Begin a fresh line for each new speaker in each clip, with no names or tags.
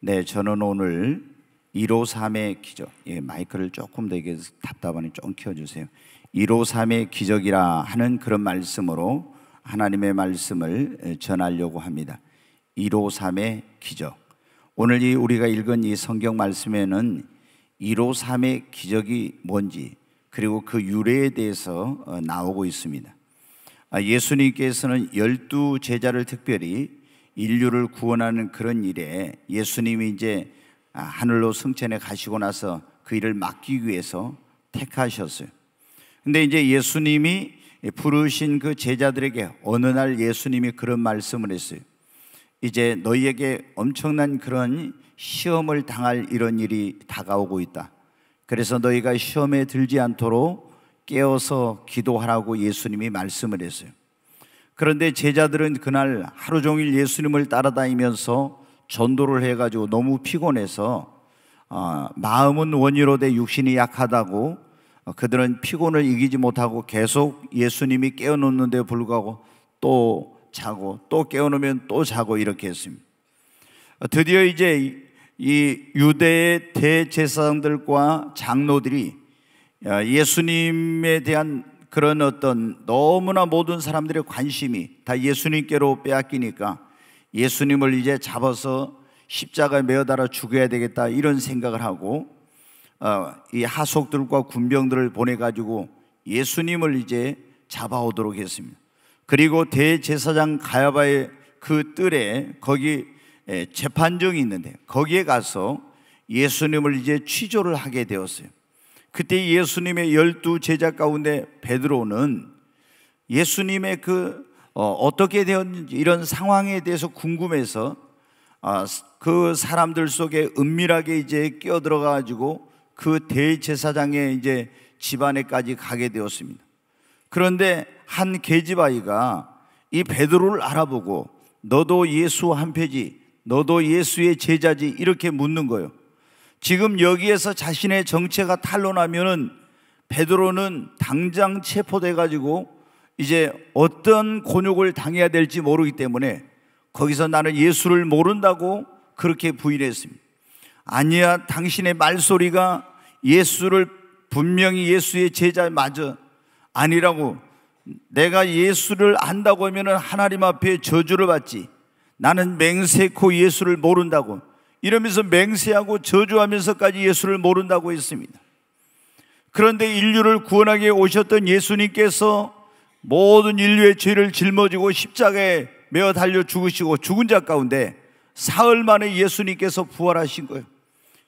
네, 저는 오늘 153의 기적, 예, 마이크를 조금 더 이게 답답하니 좀 키워주세요. 153의 기적이라 하는 그런 말씀으로 하나님의 말씀을 전하려고 합니다. 153의 기적. 오늘 이 우리가 읽은 이 성경 말씀에는 153의 기적이 뭔지 그리고 그 유래에 대해서 어, 나오고 있습니다. 아, 예수님께서는 열두 제자를 특별히 인류를 구원하는 그런 일에 예수님이 이제 아, 하늘로 승천해 가시고 나서 그 일을 맡기기 위해서 택하셨어요. 근데 이제 예수님이 부르신 그 제자들에게 어느 날 예수님이 그런 말씀을 했어요. 이제 너희에게 엄청난 그런 시험을 당할 이런 일이 다가오고 있다. 그래서 너희가 시험에 들지 않도록 깨어서 기도하라고 예수님이 말씀을 했어요. 그런데 제자들은 그날 하루 종일 예수님을 따라다니면서 전도를 해가지고 너무 피곤해서 어, 마음은 원이로되 육신이 약하다고 어, 그들은 피곤을 이기지 못하고 계속 예수님이 깨어놓는데 불구하고 또 자고 또 깨어놓으면 또 자고 이렇게 했습니다. 어, 드디어 이제 이 유대의 대제사장들과 장로들이 어, 예수님에 대한 그런 어떤 너무나 모든 사람들의 관심이 다 예수님께로 빼앗기니까 예수님을 이제 잡아서 십자가에 매어 달아 죽여야 되겠다 이런 생각을 하고 어, 이 하속들과 군병들을 보내 가지고 예수님을 이제 잡아오도록 했습니다. 그리고 대제사장 가야바의 그 뜰에 거기 재판정이 있는데 거기에 가서 예수님을 이제 취조를 하게 되었어요. 그때 예수님의 열두 제자 가운데 베드로는 예수님의 그 어, 떻게 되었는지 이런 상황에 대해서 궁금해서 아, 그 사람들 속에 은밀하게 이제 끼어 들어가 가지고 그 대제사장의 이제 집안에까지 가게 되었습니다. 그런데 한 계집아이가 이 베드로를 알아보고 너도 예수 한 패지, 너도 예수의 제자지 이렇게 묻는 거예요. 지금 여기에서 자신의 정체가 탄로나면은 베드로는 당장 체포돼 가지고 이제 어떤 곤욕을 당해야 될지 모르기 때문에 거기서 나는 예수를 모른다고 그렇게 부인했습니다. 아니야, 당신의 말소리가 예수를 분명히 예수의 제자 맞아 아니라고 내가 예수를 안다고 하면 하나님 앞에 저주를 받지. 나는 맹세코 예수를 모른다고. 이러면서 맹세하고 저주하면서까지 예수를 모른다고 했습니다. 그런데 인류를 구원하게 오셨던 예수님께서 모든 인류의 죄를 짊어지고 십자가에 매어 달려 죽으시고 죽은 자 가운데 사흘 만에 예수님께서 부활하신 거예요.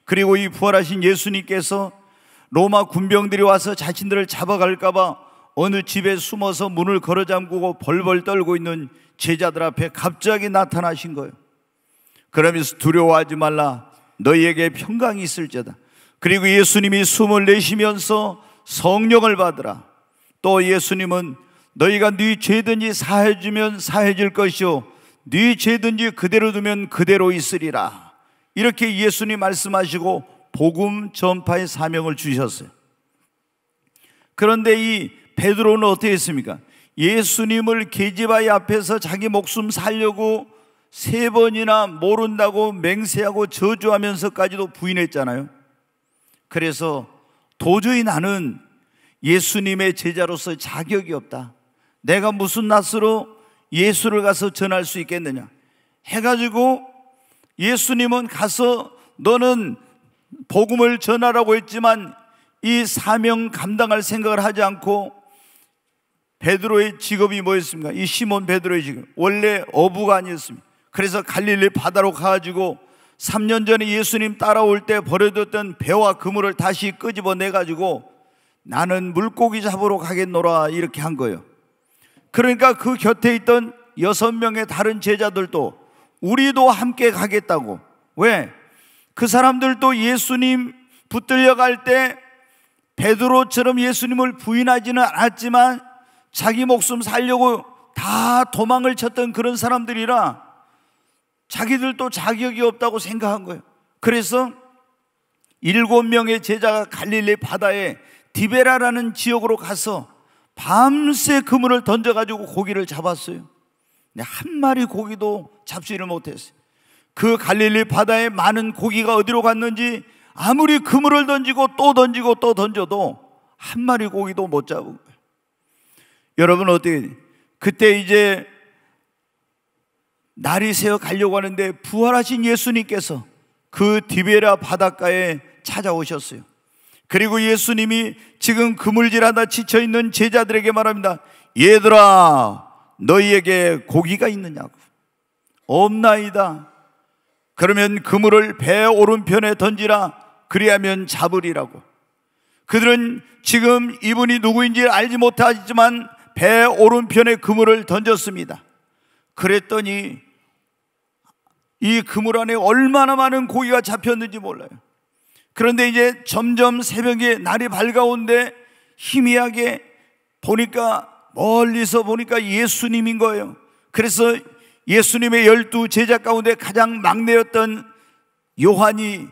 그리고 이 부활하신 예수님께서 로마 군병들이 와서 자신들을 잡아갈까봐 어느 집에 숨어서 문을 걸어 잠그고 벌벌 떨고 있는 제자들 앞에 갑자기 나타나신 거예요. 그러면서 두려워하지 말라. 너희에게 평강이 있을지다. 그리고 예수님이 숨을 내쉬면서 성령을 받으라. 또 예수님은 너희가 네 죄든지 사해주면 사해질 것이요 네 죄든지 그대로 두면 그대로 있으리라. 이렇게 예수님 말씀하시고 복음 전파의 사명을 주셨어요. 그런데 이 베드로는 어떻게 했습니까? 예수님을 계집아이 앞에서 자기 목숨 살려고 세 번이나 모른다고 맹세하고 저주하면서까지도 부인했잖아요. 그래서 도저히 나는 예수님의 제자로서 자격이 없다. 내가 무슨 낯으로 예수를 가서 전할 수 있겠느냐. 해가지고 예수님은 가서 너는 복음을 전하라고 했지만 이 사명 감당할 생각을 하지 않고 베드로의 직업이 뭐였습니까? 이 시몬 베드로의 직업. 원래 어부가 아니었습니다. 그래서 갈릴리 바다로 가가지고 3년 전에 예수님 따라올 때 버려뒀던 배와 그물을 다시 끄집어내 가지고 나는 물고기 잡으러 가겠노라 이렇게 한 거예요. 그러니까 그 곁에 있던 여섯 명의 다른 제자들도 우리도 함께 가겠다고. 왜? 그 사람들도 예수님 붙들려 갈 때 베드로처럼 예수님을 부인하지는 않았지만 자기 목숨 살려고 다 도망을 쳤던 그런 사람들이라 자기들도 자격이 없다고 생각한 거예요. 그래서 일곱 명의 제자가 갈릴리 바다에 디베라라는 지역으로 가서 밤새 그물을 던져가지고 고기를 잡았어요. 한 마리 고기도 잡지를 못했어요. 그 갈릴리 바다에 많은 고기가 어디로 갔는지 아무리 그물을 던지고 또 던지고 또 던져도 한 마리 고기도 못 잡은 거예요. 여러분 어떻게 그때 이제 날이 새어 가려고 하는데 부활하신 예수님께서 그 디베라 바닷가에 찾아오셨어요. 그리고 예수님이 지금 그물질하다 지쳐 있는 제자들에게 말합니다. 얘들아, 너희에게 고기가 있느냐고. 없나이다. 그러면 그물을 배 오른편에 던지라. 그리하면 잡으리라고. 그들은 지금 이분이 누구인지 알지 못하지만 배 오른편에 그물을 던졌습니다. 그랬더니 이 그물 안에 얼마나 많은 고기가 잡혔는지 몰라요. 그런데 이제 점점 새벽에 날이 밝아온데 희미하게 보니까 멀리서 보니까 예수님인 거예요. 그래서 예수님의 열두 제자 가운데 가장 막내였던 요한이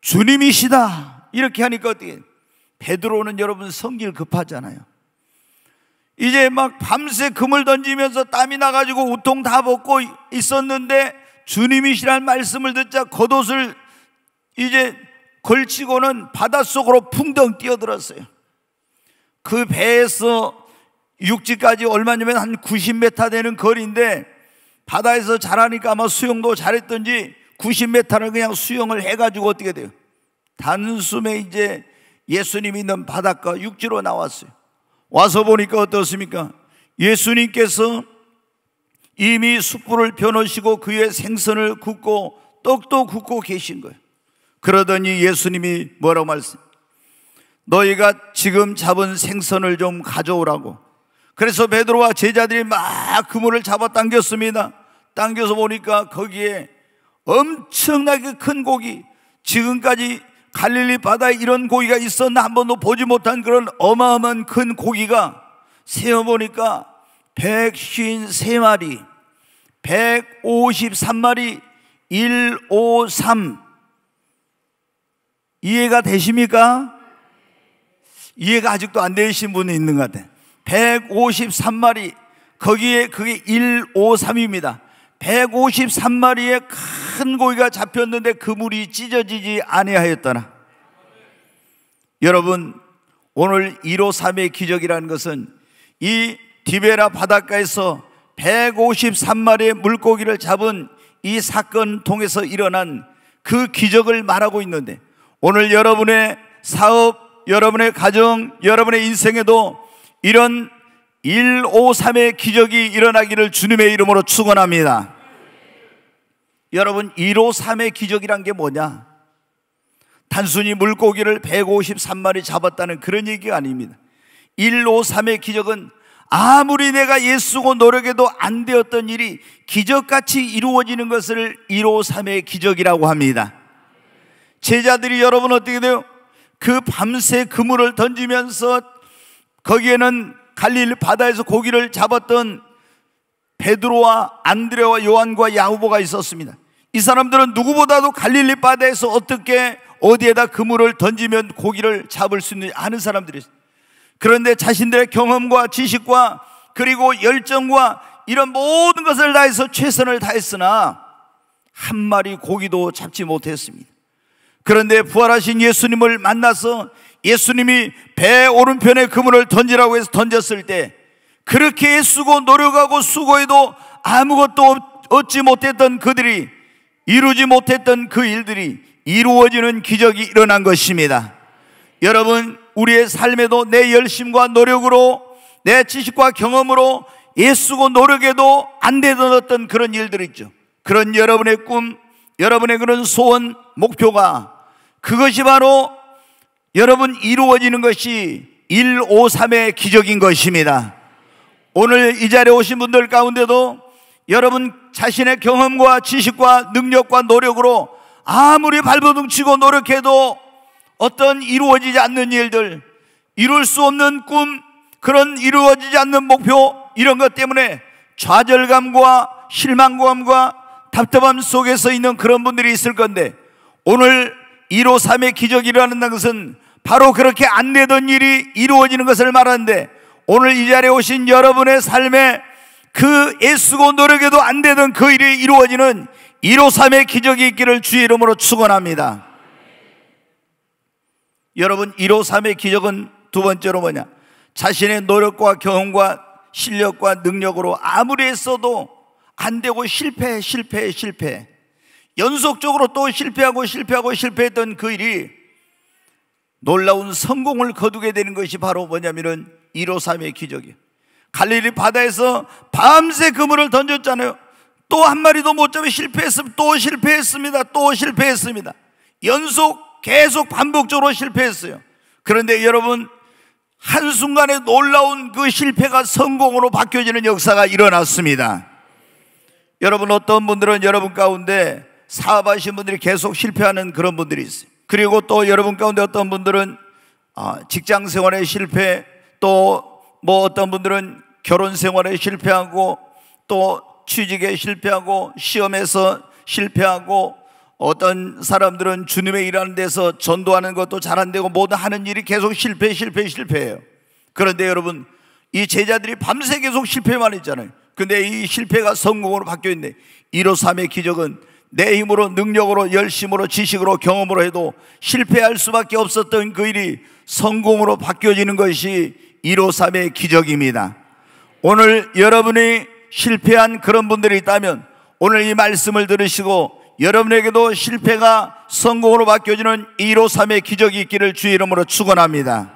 주님이시다 이렇게 하니까 어떻게 베드로는 여러분 성질 급하잖아요. 이제 막 밤새 금을 던지면서 땀이 나가지고 우통 다 벗고 있었는데 주님이시란 말씀을 듣자 겉옷을 이제 걸치고는 바닷속으로 풍덩 뛰어들었어요. 그 배에서 육지까지 얼마냐면 한 90m 되는 거리인데 바다에서 잘하니까 아마 수영도 잘했던지 90m를 그냥 수영을 해가지고 어떻게 돼요? 단숨에 이제 예수님 있는 바닷가 육지로 나왔어요. 와서 보니까 어떻습니까? 예수님께서 이미 숯불을 펴놓으시고 그의 생선을 굽고 떡도 굽고 계신 거예요. 그러더니 예수님이 뭐라고 말씀? 너희가 지금 잡은 생선을 좀 가져오라고. 그래서 베드로와 제자들이 막 그물을 잡아 당겼습니다. 당겨서 보니까 거기에 엄청나게 큰 고기, 지금까지 갈릴리 바다에 이런 고기가 있었나 한 번도 보지 못한 그런 어마어마한 큰 고기가 세어보니까 153마리, 153마리, 153, 이해가 되십니까? 이해가 아직도 안 되신 분이 있는 것 같아요. 153마리, 거기에 그게 153입니다. 153마리의 큰 고기가 잡혔는데 그물이 찢어지지 아니하였더라. 여러분, 오늘 153의 기적이라는 것은 이 디베라 바닷가에서 153마리의 물고기를 잡은 이 사건 통해서 일어난 그 기적을 말하고 있는데 오늘 여러분의 사업, 여러분의 가정, 여러분의 인생에도 이런 153의 기적이 일어나기를 주님의 이름으로 축원합니다. 여러분 153의 기적이란 게 뭐냐? 단순히 물고기를 153마리 잡았다는 그런 얘기가 아닙니다. 153의 기적은 아무리 내가 예수고 노력해도 안 되었던 일이 기적같이 이루어지는 것을 153의 기적이라고 합니다. 제자들이 여러분 어떻게 돼요? 그 밤새 그물을 던지면서 거기에는 갈릴 바다에서 고기를 잡았던 베드로와 안드레와 요한과 야후보가 있었습니다. 이 사람들은 누구보다도 갈릴리 바다에서 어떻게 어디에다 그물을 던지면 고기를 잡을 수 있는지 아는 사람들이었어요. 그런데 자신들의 경험과 지식과 그리고 열정과 이런 모든 것을 다해서 최선을 다했으나 한 마리 고기도 잡지 못했습니다. 그런데 부활하신 예수님을 만나서 예수님이 배 오른편에 그물을 던지라고 해서 던졌을 때 그렇게 애쓰고 노력하고 수고해도 아무것도 얻지 못했던 그들이 이루지 못했던 그 일들이 이루어지는 기적이 일어난 것입니다. 여러분, 우리의 삶에도 내 열심과 노력으로 내 지식과 경험으로 애쓰고 노력해도 안 되던 어떤 그런 일들이 있죠. 그런 여러분의 꿈, 여러분의 그런 소원, 목표가 그것이 바로 여러분 이루어지는 것이 153의 기적인 것입니다. 오늘 이 자리에 오신 분들 가운데도 여러분 자신의 경험과 지식과 능력과 노력으로 아무리 발버둥 치고 노력해도 어떤 이루어지지 않는 일들, 이룰 수 없는 꿈, 그런 이루어지지 않는 목표, 이런 것 때문에 좌절감과 실망감과 답답함 속에서 있는 그런 분들이 있을 건데 오늘 1호 3의 기적이라는 것은 바로 그렇게 안 되던 일이 이루어지는 것을 말하는데 오늘 이 자리에 오신 여러분의 삶에 그 애쓰고 노력해도 안 되던 그 일이 이루어지는 153의 기적이 있기를 주의 이름으로 축원합니다. 여러분 153의 기적은 두 번째로 뭐냐? 자신의 노력과 경험과 실력과 능력으로 아무리 했어도 안 되고 실패, 실패, 실패. 연속적으로 또 실패하고 실패하고 실패했던 그 일이 놀라운 성공을 거두게 되는 것이 바로 뭐냐면은 153의 기적이에요. 갈릴리 바다에서 밤새 그물을 던졌잖아요. 또 한 마리도 못 잡아 실패했으면 또 실패했습니다. 또 실패했습니다. 연속 계속 반복적으로 실패했어요. 그런데 여러분 한순간에 놀라운 그 실패가 성공으로 바뀌어지는 역사가 일어났습니다. 여러분 어떤 분들은 여러분 가운데 사업하신 분들이 계속 실패하는 그런 분들이 있어요. 그리고 또 여러분 가운데 어떤 분들은 아, 직장 생활에 실패, 또 뭐 어떤 분들은 결혼 생활에 실패하고 또 취직에 실패하고 시험에서 실패하고 어떤 사람들은 주님의 일하는 데서 전도하는 것도 잘 안 되고 모든 하는 일이 계속 실패, 실패, 실패해요. 그런데 여러분, 이 제자들이 밤새 계속 실패만 했잖아요. 근데 이 실패가 성공으로 바뀌어 있네. 1호 3의 기적은 내 힘으로 능력으로 열심으로 지식으로 경험으로 해도 실패할 수밖에 없었던 그 일이 성공으로 바뀌어지는 것이 1호 3의 기적입니다. 오늘 여러분이 실패한 그런 분들이 있다면 오늘 이 말씀을 들으시고 여러분에게도 실패가 성공으로 바뀌어지는 1호 3의 기적이 있기를 주의 이름으로 축원합니다.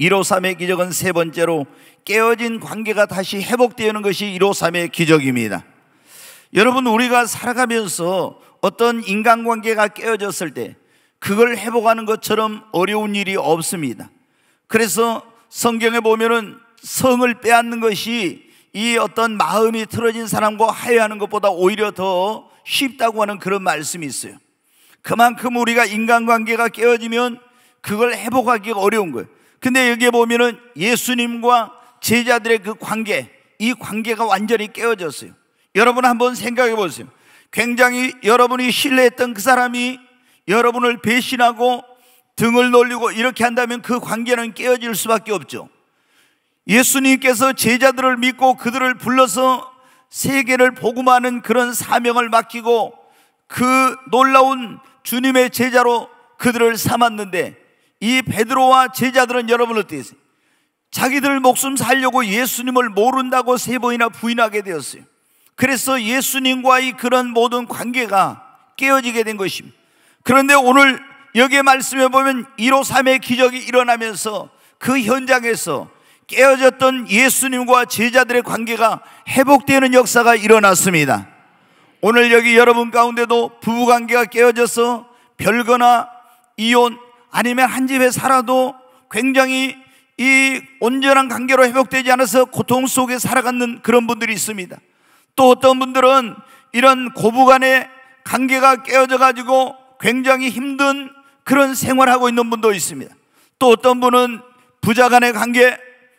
1호 3의 기적은 세 번째로 깨어진 관계가 다시 회복되는 것이 1호 3의 기적입니다. 여러분 우리가 살아가면서 어떤 인간관계가 깨어졌을 때 그걸 회복하는 것처럼 어려운 일이 없습니다. 그래서 성경에 보면은 성을 빼앗는 것이 이 어떤 마음이 틀어진 사람과 화해하는 것보다 오히려 더 쉽다고 하는 그런 말씀이 있어요. 그만큼 우리가 인간관계가 깨어지면 그걸 회복하기가 어려운 거예요. 근데 여기에 보면은 예수님과 제자들의 그 관계, 이 관계가 완전히 깨어졌어요. 여러분 한번 생각해 보세요. 굉장히 여러분이 신뢰했던 그 사람이 여러분을 배신하고 등을 놀리고 이렇게 한다면 그 관계는 깨어질 수밖에 없죠. 예수님께서 제자들을 믿고 그들을 불러서 세계를 복음하는 그런 사명을 맡기고 그 놀라운 주님의 제자로 그들을 삼았는데 이 베드로와 제자들은 여러분 어땠어요? 자기들 목숨 살려고 예수님을 모른다고 세 번이나 부인하게 되었어요. 그래서 예수님과의 그런 모든 관계가 깨어지게 된 것입니다. 그런데 오늘 여기에 말씀해 보면 1호 3의 기적이 일어나면서 그 현장에서 깨어졌던 예수님과 제자들의 관계가 회복되는 역사가 일어났습니다. 오늘 여기 여러분 가운데도 부부 관계가 깨어져서 별거나 이혼 아니면 한 집에 살아도 굉장히 이 온전한 관계로 회복되지 않아서 고통 속에 살아가는 그런 분들이 있습니다. 또 어떤 분들은 이런 고부 간의 관계가 깨어져 가지고 굉장히 힘든 그런 생활하고 있는 분도 있습니다. 또 어떤 분은 부자 간의 관계,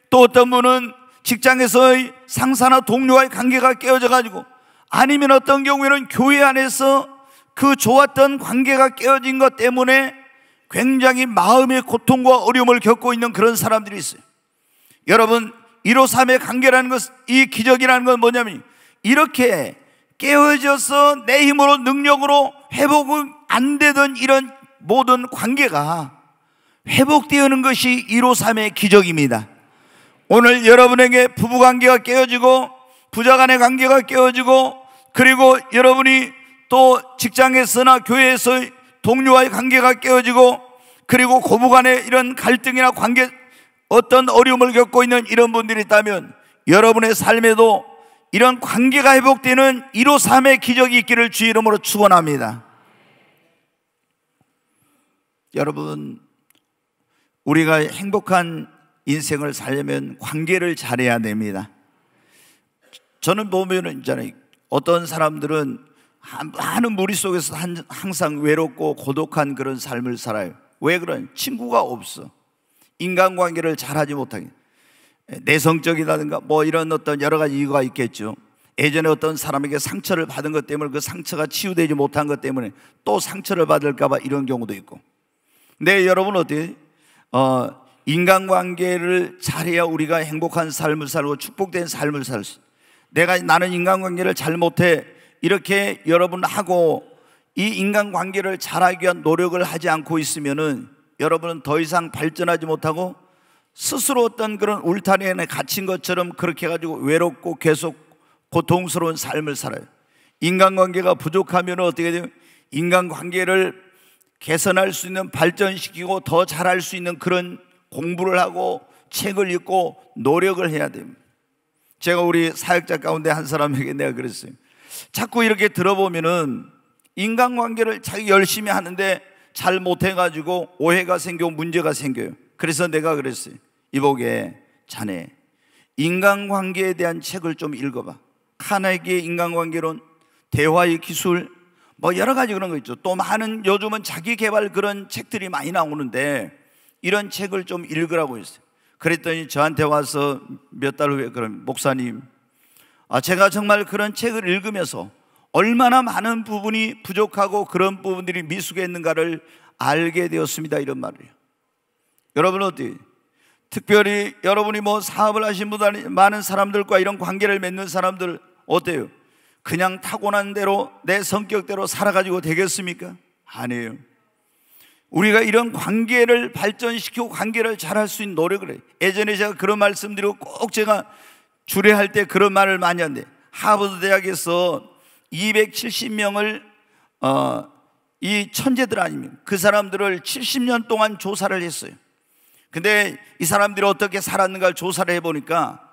또 어떤 분은 직장에서의 상사나 동료와의 관계가 깨어져 가지고 아니면 어떤 경우에는 교회 안에서 그 좋았던 관계가 깨어진 것 때문에 굉장히 마음의 고통과 어려움을 겪고 있는 그런 사람들이 있어요. 여러분, 1호 3의 관계라는 것, 이 기적이라는 건 뭐냐면 이렇게 깨어져서 내 힘으로 능력으로 회복은 안 되던 이런 모든 관계가 회복되는 것이 1호 3의 기적입니다. 오늘 여러분에게 부부 관계가 깨어지고 부자 간의 관계가 깨어지고 그리고 여러분이 또 직장에서나 교회에서 동료와의 관계가 깨어지고 그리고 고부 간의 이런 갈등이나 관계 어떤 어려움을 겪고 있는 이런 분들이 있다면 여러분의 삶에도 이런 관계가 회복되는 1호 3의 기적이 있기를 주 이름으로 축원합니다. 여러분 우리가 행복한 인생을 살려면 관계를 잘해야 됩니다. 저는 보면은 있잖아요. 어떤 사람들은 많은 무리 속에서 항상 외롭고 고독한 그런 삶을 살아요. 왜 그런? 친구가 없어. 인간관계를 잘하지 못하게. 내성적이라든가 뭐 이런 어떤 여러 가지 이유가 있겠죠. 예전에 어떤 사람에게 상처를 받은 것 때문에 그 상처가 치유되지 못한 것 때문에 또 상처를 받을까봐 이런 경우도 있고. 네, 여러분 어때? 어, 인간관계를 잘해야 우리가 행복한 삶을 살고 축복된 삶을 살 수. 내가 나는 인간관계를 잘 못해 이렇게 여러분 하고 이 인간관계를 잘하기 위한 노력을 하지 않고 있으면은 여러분은 더 이상 발전하지 못하고 스스로 어떤 그런 울타리 안에 갇힌 것처럼 그렇게 해가지고 외롭고 계속 고통스러운 삶을 살아요. 인간관계가 부족하면 어떻게 돼요? 인간관계를 개선할 수 있는 발전시키고 더 잘할 수 있는 그런 공부를 하고 책을 읽고 노력을 해야 됩니다. 제가 우리 사역자 가운데 한 사람에게 내가 그랬어요. 자꾸 이렇게 들어보면은 인간관계를 자기 열심히 하는데 잘 못해가지고 오해가 생기고 문제가 생겨요. 그래서 내가 그랬어요. 이보게 자네 인간관계에 대한 책을 좀 읽어봐. 카네기의 인간관계론, 대화의 기술, 뭐 여러 가지 그런 거 있죠. 또 많은 요즘은 자기 개발 그런 책들이 많이 나오는데 이런 책을 좀 읽으라고 했어요. 그랬더니 저한테 와서 몇 달 후에 그럼 목사님, 아 제가 정말 그런 책을 읽으면서 얼마나 많은 부분이 부족하고 그런 부분들이 미숙했는가를 알게 되었습니다. 이런 말이에요. 여러분 어때? 특별히 여러분이 뭐 사업을 하신 분 많은 사람들과 이런 관계를 맺는 사람들 어때요? 그냥 타고난 대로 내 성격대로 살아가지고 되겠습니까? 아니에요. 우리가 이런 관계를 발전시키고 관계를 잘할 수 있는 노력을 해요. 예전에 제가 그런 말씀드리고 꼭 제가 주례할 때 그런 말을 많이 하는데 하버드 대학에서 270명을 어, 이 천재들 아니면 그 사람들을 70년 동안 조사를 했어요. 근데 이 사람들이 어떻게 살았는가를 조사를 해보니까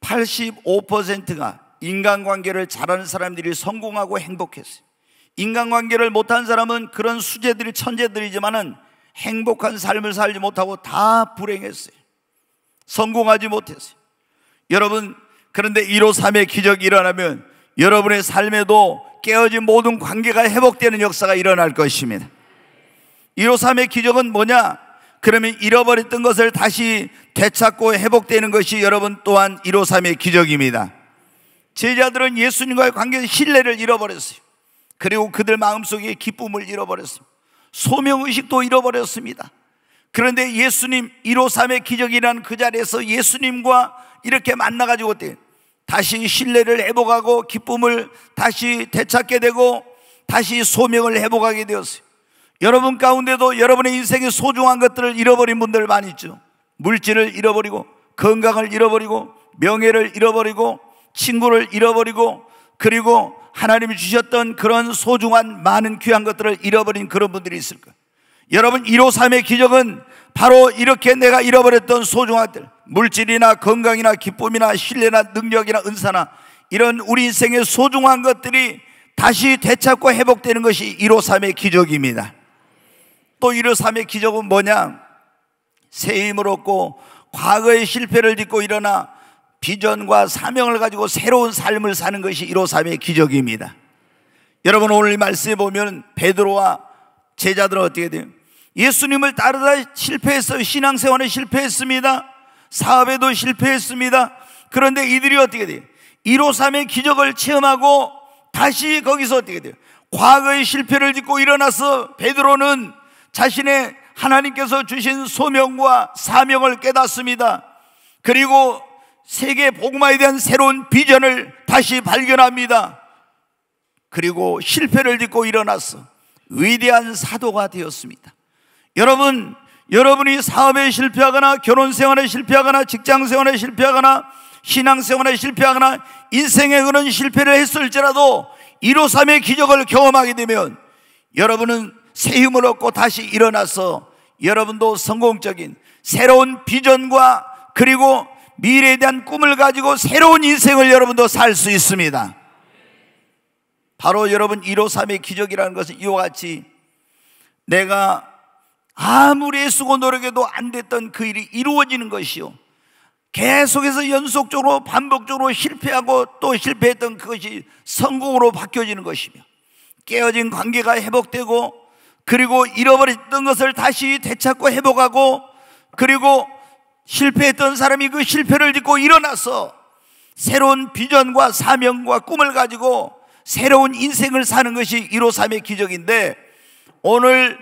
85%가 인간관계를 잘하는 사람들이 성공하고 행복했어요. 인간관계를 못한 사람은 그런 수재들이 천재들이지만은 행복한 삶을 살지 못하고 다 불행했어요. 성공하지 못했어요. 여러분, 그런데 1호 3의 기적이 일어나면 여러분의 삶에도 깨어진 모든 관계가 회복되는 역사가 일어날 것입니다. 1호 3의 기적은 뭐냐? 그러면 잃어버렸던 것을 다시 되찾고 회복되는 것이 여러분 또한 1호 3의 기적입니다. 제자들은 예수님과의 관계 신뢰를 잃어버렸어요. 그리고 그들 마음속에 기쁨을 잃어버렸습니다. 소명의식도 잃어버렸습니다. 그런데 예수님 1호 3의 기적이라는 그 자리에서 예수님과 이렇게 만나가지고? 다시 신뢰를 회복하고 기쁨을 다시 되찾게 되고 다시 소명을 회복하게 되었어요. 여러분 가운데도 여러분의 인생의 소중한 것들을 잃어버린 분들 많이 있죠. 물질을 잃어버리고 건강을 잃어버리고 명예를 잃어버리고 친구를 잃어버리고 그리고 하나님이 주셨던 그런 소중한 많은 귀한 것들을 잃어버린 그런 분들이 있을 거예요. 여러분 1호 3의 기적은 바로 이렇게 내가 잃어버렸던 소중한 것들 물질이나 건강이나 기쁨이나 신뢰나 능력이나 은사나 이런 우리 인생의 소중한 것들이 다시 되찾고 회복되는 것이 1호 3의 기적입니다. 또 1호 3의 기적은 뭐냐? 새 힘을 얻고 과거의 실패를 딛고 일어나 비전과 사명을 가지고 새로운 삶을 사는 것이 1호 3의 기적입니다. 여러분 오늘 말씀에 보면 베드로와 제자들은 어떻게 돼요? 예수님을 따르다 실패했어요. 신앙생활에 실패했습니다. 사업에도 실패했습니다. 그런데 이들이 어떻게 돼요? 1호 3의 기적을 체험하고 다시 거기서 어떻게 돼요? 과거의 실패를 딛고 일어나서 베드로는 자신의 하나님께서 주신 소명과 사명을 깨닫습니다. 그리고 세계 복음화에 대한 새로운 비전을 다시 발견합니다. 그리고 실패를 딛고 일어났어. 위대한 사도가 되었습니다. 여러분, 여러분이 사업에 실패하거나 결혼 생활에 실패하거나 직장 생활에 실패하거나 신앙 생활에 실패하거나 인생에 그런 실패를 했을지라도 1호 3의 기적을 경험하게 되면 여러분은 새 힘을 얻고 다시 일어나서 여러분도 성공적인 새로운 비전과 그리고 미래에 대한 꿈을 가지고 새로운 인생을 여러분도 살 수 있습니다. 바로 여러분 1호 3의 기적이라는 것은 이와 같이 내가 아무리 애쓰고 노력해도 안 됐던 그 일이 이루어지는 것이요. 계속해서 연속적으로 반복적으로 실패하고 또 실패했던 그것이 성공으로 바뀌어지는 것이며 깨어진 관계가 회복되고 그리고 잃어버렸던 것을 다시 되찾고 회복하고 그리고 실패했던 사람이 그 실패를 딛고 일어나서 새로운 비전과 사명과 꿈을 가지고 새로운 인생을 사는 것이 1호 3의 기적인데 오늘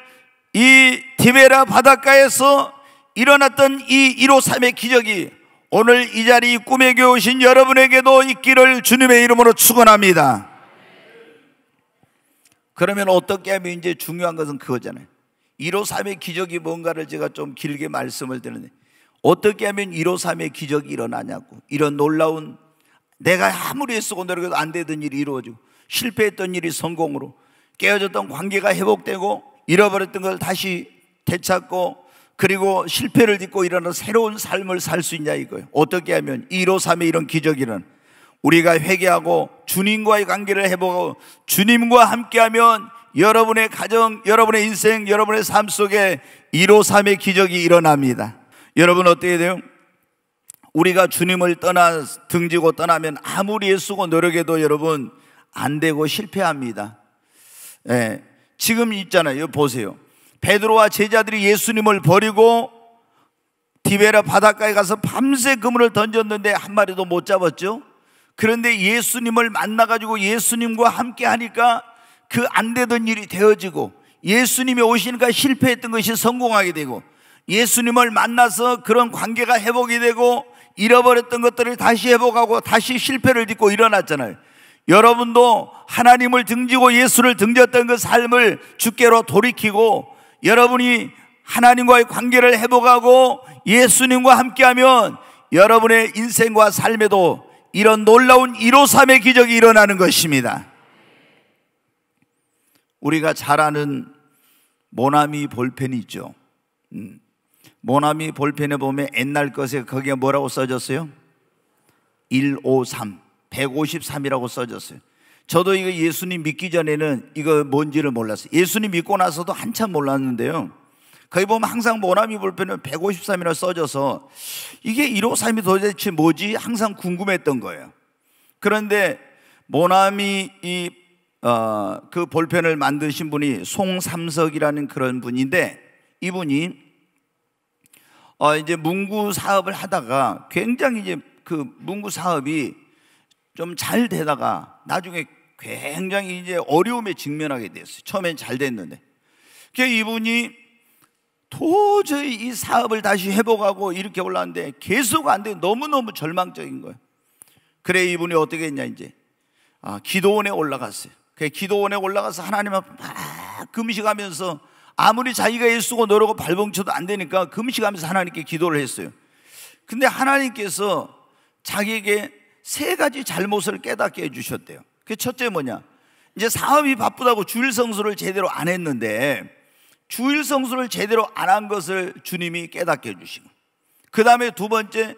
이 디베라 바닷가에서 일어났던 이 1호 3의 기적이 오늘 이 자리 꿈에 겨우신 여러분에게도 있기를 주님의 이름으로 축원합니다. 그러면 어떻게 하면 이제 중요한 것은 그거잖아요. 1호 3의 기적이 뭔가를 제가 좀 길게 말씀을 드는데 어떻게 하면 1호 3의 기적이 일어나냐고. 이런 놀라운 내가 아무리 애쓰고 노력해도 안 되던 일이 이루어지고 실패했던 일이 성공으로 깨어졌던 관계가 회복되고 잃어버렸던 걸 다시 되찾고 그리고 실패를 딛고 일어나 새로운 삶을 살 수 있냐 이거예요. 어떻게 하면 1호 3의 이런 기적이는 우리가 회개하고 주님과의 관계를 회복하고 주님과 함께하면 여러분의 가정, 여러분의 인생, 여러분의 삶 속에 1호 3의 기적이 일어납니다. 여러분 어떻게 돼요? 우리가 주님을 떠나 등지고 떠나면 아무리 애쓰고 노력해도 여러분 안 되고 실패합니다. 예, 지금 있잖아요. 보세요. 베드로와 제자들이 예수님을 버리고 디베라 바닷가에 가서 밤새 그물을 던졌는데 한 마리도 못 잡았죠. 그런데 예수님을 만나가지고 예수님과 함께 하니까 그 안 되던 일이 되어지고 예수님이 오시니까 실패했던 것이 성공하게 되고 예수님을 만나서 그런 관계가 회복이 되고 잃어버렸던 것들을 다시 회복하고 다시 실패를 딛고 일어났잖아요. 여러분도 하나님을 등지고 예수를 등졌던 그 삶을 주께로 돌이키고 여러분이 하나님과의 관계를 회복하고 예수님과 함께하면 여러분의 인생과 삶에도 이런 놀라운 1호 3의 기적이 일어나는 것입니다. 우리가 잘 아는 모나미 볼펜이 있죠. 음. 모나미 볼펜에 보면 옛날 것에 거기에 뭐라고 써졌어요? 153, 153이라고 써졌어요. 저도 이거 예수님 믿기 전에는 이거 뭔지를 몰랐어요. 예수님 믿고 나서도 한참 몰랐는데요. 거기 보면 항상 모나미 볼펜은 153이라 써져서 이게 153이 도대체 뭐지? 항상 궁금했던 거예요. 그런데 모나미 이, 어, 그 볼펜을 만드신 분이 송삼석이라는 그런 분인데 이분이 어, 이제 문구 사업을 하다가 굉장히 이제 그 문구 사업이 좀 잘 되다가 나중에 굉장히 이제 어려움에 직면하게 됐어요. 처음엔 잘 됐는데. 그 이분이 도저히 이 사업을 다시 회복하고 이렇게 올라왔는데 계속 안 돼. 너무너무 절망적인 거예요. 그래 이분이 어떻게 했냐 이제. 아, 기도원에 올라갔어요. 그 기도원에 올라가서 하나님 앞에 막 금식하면서 아무리 자기가 애쓰고 노력고 발봉쳐도 안 되니까 금식하면서 하나님께 기도를 했어요. 근데 하나님께서 자기에게 세 가지 잘못을 깨닫게 해주셨대요. 그 첫째 뭐냐? 이제 사업이 바쁘다고 주일 성수를 제대로 안 했는데 주일 성수를 제대로 안 한 것을 주님이 깨닫게 해주신 거. 그 다음에 두 번째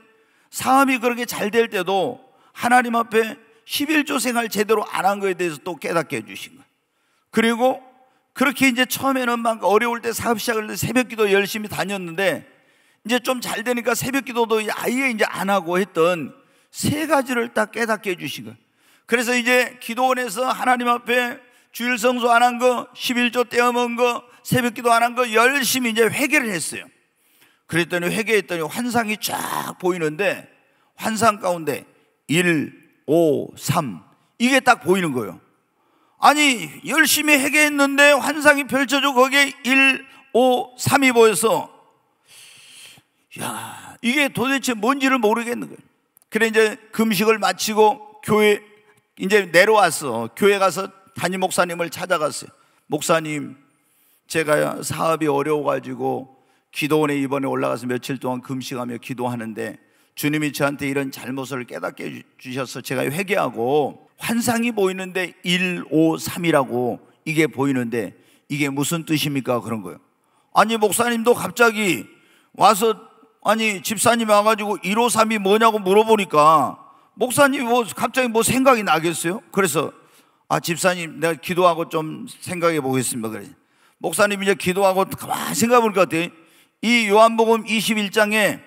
사업이 그렇게 잘 될 때도 하나님 앞에 11조 생활 제대로 안한 거에 대해서 또 깨닫게 해주신 거. 그리고 그렇게 이제 처음에는 막 어려울 때 사업 시작을 때 새벽 기도 열심히 다녔는데 이제 좀 잘 되니까 새벽 기도도 아예 이제 안 하고 했던 세 가지를 딱 깨닫게 거예요. 그래서 이제 기도원에서 하나님 앞에 주일 성수 안 한 거, 11조 떼어먹은 거, 새벽 기도 안 한 거 열심히 이제 회개를 했어요. 그랬더니 회개했더니 환상이 쫙 보이는데 환상 가운데 1, 5, 3 이게 딱 보이는 거예요. 아니 열심히 회개했는데 환상이 펼쳐져 거기에 1, 5, 3이 보여서 야 이게 도대체 뭔지를 모르겠는 거예요. 그래 이제 금식을 마치고 교회 이제 내려왔어. 교회 가서 담임 목사님을 찾아갔어요. 목사님 제가 사업이 어려워가지고 기도원에 이번에 올라가서 며칠 동안 금식하며 기도하는데 주님이 저한테 이런 잘못을 깨닫게 주셔서 제가 회개하고 환상이 보이는데 1, 5, 3이라고 이게 보이는데 이게 무슨 뜻입니까? 그런 거예요. 아니, 목사님도 갑자기 와서 아니, 집사님 와가지고 1, 5, 3이 뭐냐고 물어보니까 목사님 뭐 갑자기 뭐 생각이 나겠어요? 그래서 아, 집사님 내가 기도하고 좀 생각해 보겠습니다. 그래. 목사님 이제 기도하고 가만 생각해 보니까 어때요? 이 요한복음 21장에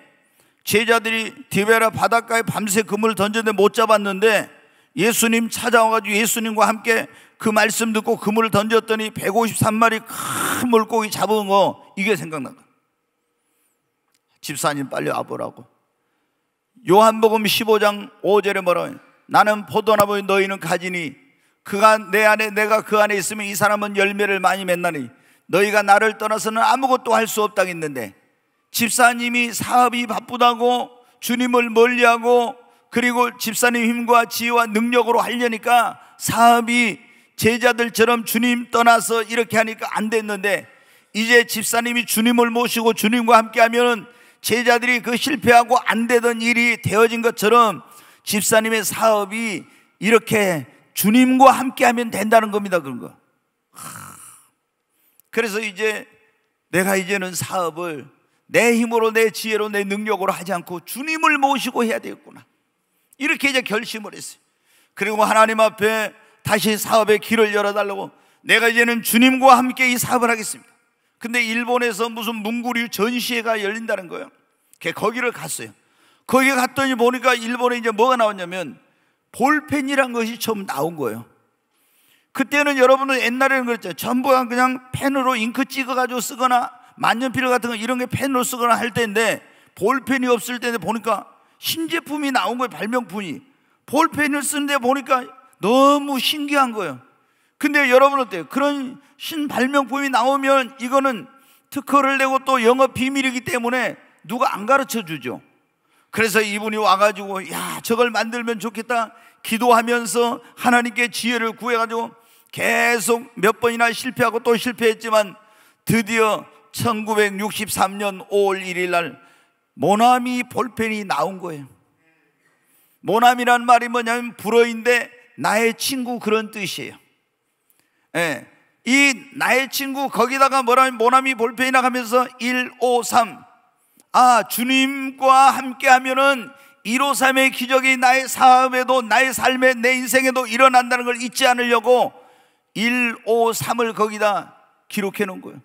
제자들이 디베라 바닷가에 밤새 그물을 던졌는데 못 잡았는데 예수님 찾아와가지고 예수님과 함께 그 말씀 듣고 그물을 던졌더니 153마리 큰 물고기 잡은 거 이게 생각난 거야. 집사님 빨리 와보라고. 요한복음 15장 5절에 뭐라고 나는 포도나무에 너희는 가지니 그가 내 안에 내가 그 안에 있으면 이 사람은 열매를 많이 맺나니 너희가 나를 떠나서는 아무것도 할 수 없다겠는데 집사님이 사업이 바쁘다고 주님을 멀리하고 그리고 집사님 힘과 지혜와 능력으로 하려니까 사업이 제자들처럼 주님 떠나서 이렇게 하니까 안 됐는데 이제 집사님이 주님을 모시고 주님과 함께 하면 제자들이 그 실패하고 안 되던 일이 되어진 것처럼 집사님의 사업이 이렇게 주님과 함께 하면 된다는 겁니다. 그런 거. 그래서 이제 내가 이제는 사업을 내 힘으로 내 지혜로 내 능력으로 하지 않고 주님을 모시고 해야 되겠구나. 이렇게 이제 결심을 했어요. 그리고 하나님 앞에 다시 사업의 길을 열어달라고 내가 이제는 주님과 함께 이 사업을 하겠습니다. 근데 일본에서 무슨 문구류 전시회가 열린다는 거예요. 거기를 갔어요. 거기 갔더니 보니까 일본에 이제 뭐가 나왔냐면 볼펜이란 것이 처음 나온 거예요. 그때는 여러분은 옛날에는 그랬죠. 전부 그냥 펜으로 잉크 찍어가지고 쓰거나 만년필 같은 거 이런 게 펜으로 쓰거나 할 때인데 볼펜이 없을 때인데 보니까 신제품이 나온 거예요. 발명품이. 볼펜을 쓰는데 보니까 너무 신기한 거예요. 근데 여러분 어때요? 그런 신발명품이 나오면 이거는 특허를 내고 또 영업 비밀이기 때문에 누가 안 가르쳐 주죠. 그래서 이분이 와가지고 야 저걸 만들면 좋겠다 기도하면서 하나님께 지혜를 구해가지고 계속 몇 번이나 실패하고 또 실패했지만 드디어 1963년 5월 1일 날 모나미 볼펜이 나온 거예요. 모나미란 말이 뭐냐면 불어인데 나의 친구 그런 뜻이에요. 예. 이 나의 친구 거기다가 뭐라면 모나미 볼펜이나 하면서 153. 아, 주님과 함께 하면은 153의 기적이 나의 사업에도 나의 삶에 내 인생에도 일어난다는 걸 잊지 않으려고 153을 거기다 기록해 놓은 거예요.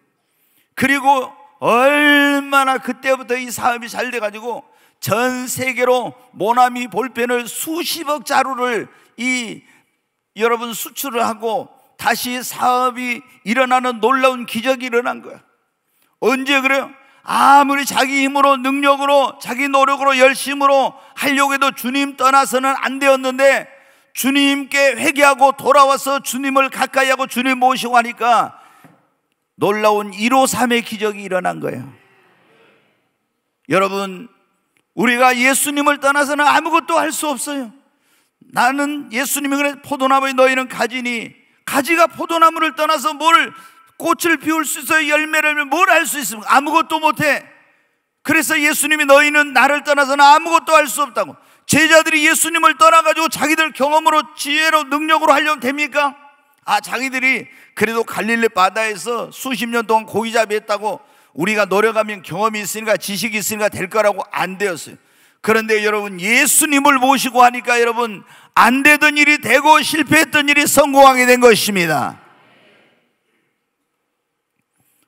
그리고 얼마나 그때부터 이 사업이 잘 돼가지고 전 세계로 모나미 볼펜을 수십억 자루를 이 여러분 수출을 하고 다시 사업이 일어나는 놀라운 기적이 일어난 거야. 언제 그래요? 아무리 자기 힘으로 능력으로 자기 노력으로 열심으로 하려고 해도 주님 떠나서는 안 되었는데 주님께 회개하고 돌아와서 주님을 가까이 하고 주님 모시고 하니까 놀라운 1호 3의 기적이 일어난 거예요. 여러분, 우리가 예수님을 떠나서는 아무것도 할 수 없어요. 나는 예수님이 그래 포도나무에 너희는 가지니 가지가 포도나무를 떠나서 뭘 꽃을 피울 수 있어요? 열매를 뭘 할 수 있습니까? 아무것도 못해. 그래서 예수님이 너희는 나를 떠나서는 아무것도 할 수 없다고. 제자들이 예수님을 떠나가지고 자기들 경험으로 지혜로 능력으로 하려면 됩니까? 아, 자기들이 그래도 갈릴리 바다에서 수십 년 동안 고기잡이 했다고 우리가 노력하면 경험이 있으니까 지식이 있으니까 될 거라고 안 되었어요. 그런데 여러분 예수님을 모시고 하니까 여러분 안 되던 일이 되고 실패했던 일이 성공하게 된 것입니다.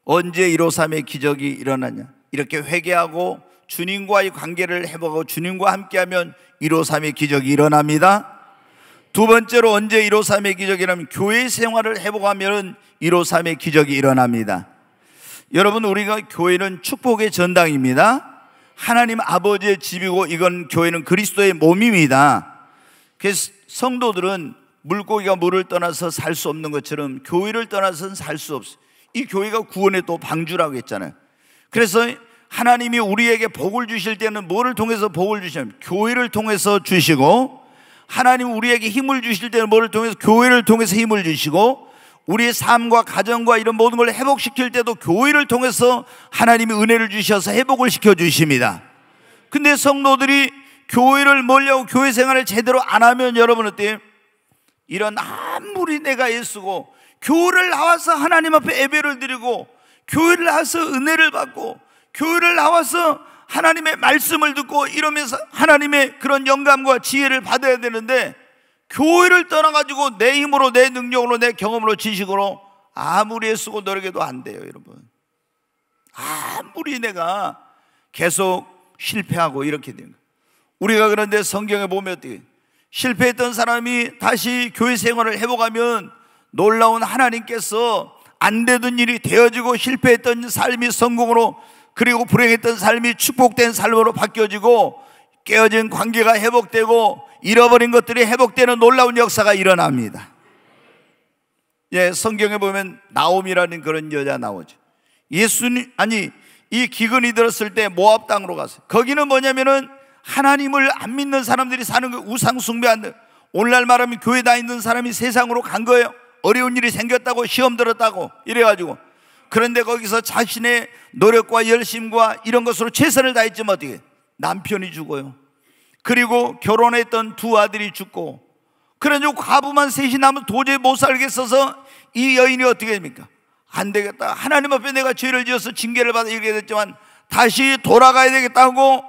언제 153의 기적이 일어나냐? 이렇게 회개하고 주님과의 관계를 회복하고 주님과 함께하면 153의 기적이 일어납니다. 두 번째로 언제 153의 기적이라면 교회 생활을 회복하면 153의 기적이 일어납니다. 여러분 우리가 교회는 축복의 전당입니다. 하나님 아버지의 집이고 이건 교회는 그리스도의 몸입니다. 그래서 성도들은 물고기가 물을 떠나서 살 수 없는 것처럼 교회를 떠나서는 살 수 없어요. 이 교회가 구원의 또 방주라고 했잖아요. 그래서 하나님이 우리에게 복을 주실 때는 뭐를 통해서 복을 주시냐면 교회를 통해서 주시고 하나님 우리에게 힘을 주실 때는 뭐를 통해서 교회를 통해서 힘을 주시고 우리의 삶과 가정과 이런 모든 걸 회복시킬 때도 교회를 통해서 하나님이 은혜를 주셔서 회복을 시켜 주십니다. 근데 성도들이 교회를 멀려고 교회 생활을 제대로 안 하면 여러분 어때요? 이런 아무리 내가 애쓰고 교회를 나와서 하나님 앞에 예배를 드리고 교회를 나와서 은혜를 받고 교회를 나와서 하나님의 말씀을 듣고 이러면서 하나님의 그런 영감과 지혜를 받아야 되는데 교회를 떠나가지고 내 힘으로 내 능력으로 내 경험으로 지식으로 아무리 애쓰고 노력해도 안 돼요 여러분. 아무리 내가 계속 실패하고 이렇게 되는 거예요 우리가 그런데 성경에 보면 어떻게 실패했던 사람이 다시 교회 생활을 해보가면 놀라운 하나님께서 안 되던 일이 되어지고 실패했던 삶이 성공으로 그리고 불행했던 삶이 축복된 삶으로 바뀌어지고 깨어진 관계가 회복되고 잃어버린 것들이 회복되는 놀라운 역사가 일어납니다. 예, 성경에 보면 나옴이라는 그런 여자 나오죠. 예수님 아니 이 기근이 들었을 때 모압 땅으로 갔어요. 거기는 뭐냐면은 하나님을 안 믿는 사람들이 사는 거 우상 숭배하는 오늘날 말하면 교회 다니는 사람이 세상으로 간 거예요. 어려운 일이 생겼다고 시험 들었다고 이래 가지고 그런데 거기서 자신의 노력과 열심과 이런 것으로 최선을 다했지만 어떻게 남편이 죽어요. 그리고 결혼했던 두 아들이 죽고 그래가지고 과부만 셋이 남은 도저히 못 살겠어서 이 여인이 어떻게 됩니까? 안 되겠다. 하나님 앞에 내가 죄를 지어서 징계를 받아 이렇게 됐지만 다시 돌아가야 되겠다고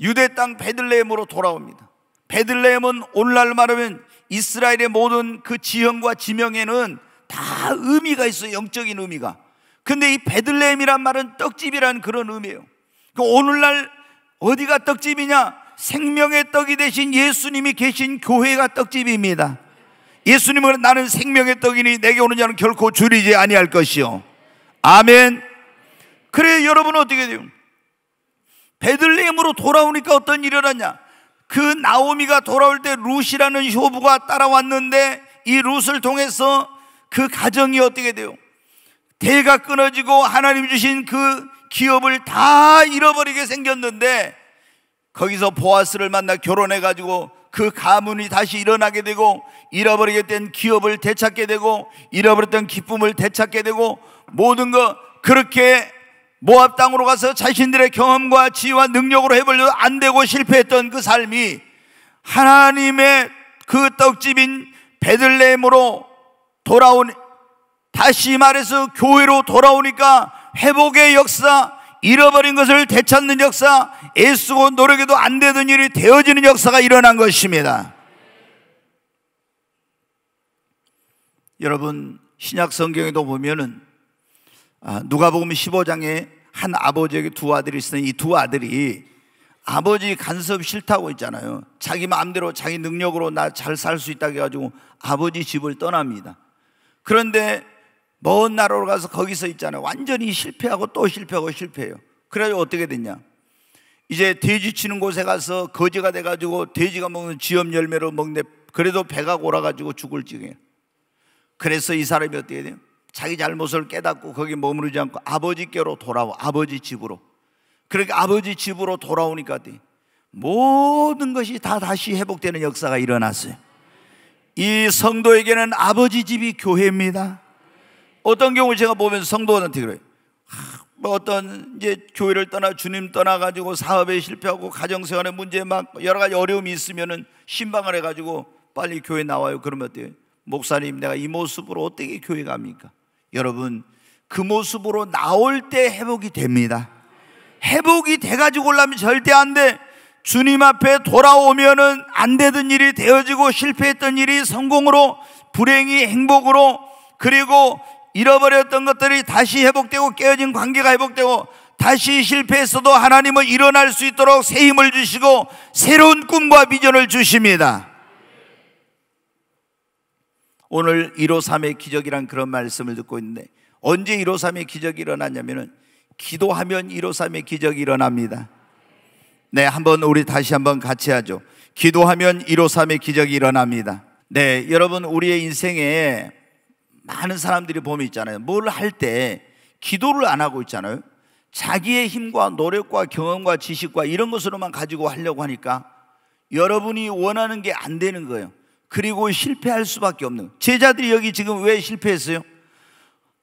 유대 땅 베들레헴으로 돌아옵니다. 베들레헴은 오늘날 말하면 이스라엘의 모든 그 지형과 지명에는 다 의미가 있어요. 영적인 의미가. 근데 이 베들레헴이란 말은 떡집이라는 그런 의미예요. 그 오늘날 어디가 떡집이냐? 생명의 떡이 되신 예수님이 계신 교회가 떡집입니다. 예수님은 나는 생명의 떡이니 내게 오는 자는 결코 줄이지 아니할 것이요. 아멘. 그래 여러분 어떻게 돼요? 베들레헴으로 돌아오니까 어떤 일이 일어났냐? 그 나오미가 돌아올 때 룻이라는 효부가 따라왔는데 이 룻을 통해서 그 가정이 어떻게 돼요? 대가 끊어지고 하나님 주신 그 기업을 다 잃어버리게 생겼는데 거기서 보아스를 만나 결혼해 가지고 그 가문이 다시 일어나게 되고 잃어버리게 된 기업을 되찾게 되고 잃어버렸던 기쁨을 되찾게 되고 모든 거 그렇게 모압 땅으로 가서 자신들의 경험과 지혜와 능력으로 해보려도 안 되고 실패했던 그 삶이 하나님의 그 떡집인 베들레헴으로 돌아온 다시 말해서 교회로 돌아오니까 회복의 역사, 잃어버린 것을 되찾는 역사, 애쓰고 노력해도 안 되던 일이 되어지는 역사가 일어난 것입니다. 여러분 신약 성경에도 보면은 아, 누가복음 15장에 한 아버지에게 두 아들이 있으니 이두 아들이 아버지 간섭 싫다고 했잖아요. 자기 마음대로 자기 능력으로 나 잘 살 수 있다고 해가지고 아버지 집을 떠납니다. 그런데 먼 나라로 가서 거기서 있잖아요. 완전히 실패하고 또 실패하고 실패해요. 그래가지고 어떻게 됐냐? 이제 돼지 치는 곳에 가서 거지가 돼가지고 돼지가 먹는 지엄 열매로 먹는데 그래도 배가 골아가지고 죽을 지경이에요. 그래서 이 사람이 어떻게 돼요? 자기 잘못을 깨닫고 거기 머무르지 않고 아버지께로 돌아와 아버지 집으로 그렇게 아버지 집으로 돌아오니까 모든 것이 다 다시 회복되는 역사가 일어났어요. 이 성도에게는 아버지 집이 교회입니다. 어떤 경우 제가 보면서 성도한테 그래요. 뭐 어떤 이제 교회를 떠나 주님 떠나 가지고 사업에 실패하고 가정 생활에 문제 막 여러 가지 어려움이 있으면은 신방을 해 가지고 빨리 교회 나와요. 그러면 어때요? 목사님 내가 이 모습으로 어떻게 교회 갑니까? 여러분 그 모습으로 나올 때 회복이 됩니다. 회복이 돼가지고 올라면 절대 안 돼. 주님 앞에 돌아오면은 안 되던 일이 되어지고 실패했던 일이 성공으로 불행이 행복으로 그리고 잃어버렸던 것들이 다시 회복되고 깨어진 관계가 회복되고 다시 실패했어도 하나님은 일어날 수 있도록 새 힘을 주시고 새로운 꿈과 비전을 주십니다. 오늘 153의 기적이란 그런 말씀을 듣고 있는데 언제 153의 기적이 일어났냐면은 기도하면 153의 기적이 일어납니다. 네, 한번 우리 다시 한번 같이 하죠. 기도하면 153의 기적이 일어납니다. 네, 여러분 우리의 인생에 많은 사람들이 보면 있잖아요. 뭘 할 때 기도를 안 하고 있잖아요. 자기의 힘과 노력과 경험과 지식과 이런 것으로만 가지고 하려고 하니까 여러분이 원하는 게 안 되는 거예요. 그리고 실패할 수밖에 없는 제자들이 여기 지금 왜 실패했어요?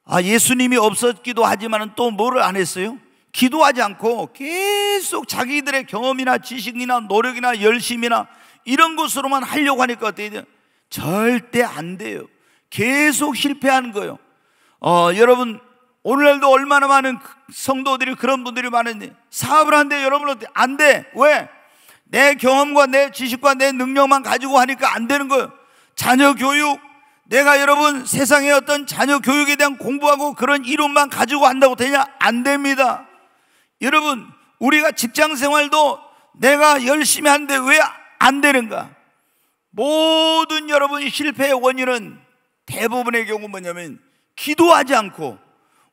아 예수님이 없었기도 하지만 또 뭐를 안 했어요? 기도하지 않고 계속 자기들의 경험이나 지식이나 노력이나 열심이나 이런 것으로만 하려고 하니까 돼요? 절대 안 돼요. 계속 실패하는 거예요. 어, 여러분 오늘날도 얼마나 많은 성도들이 그런 분들이 많은데 사업을 하는데 여러분? 안 돼. 왜? 내 경험과 내 지식과 내 능력만 가지고 하니까 안 되는 거예요. 자녀 교육, 내가 여러분 세상의 어떤 자녀 교육에 대한 공부하고 그런 이론만 가지고 한다고 되냐? 안 됩니다. 여러분, 우리가 직장 생활도 내가 열심히 하는데 왜 안 되는가? 모든 여러분이 실패의 원인은 대부분의 경우 뭐냐면 기도하지 않고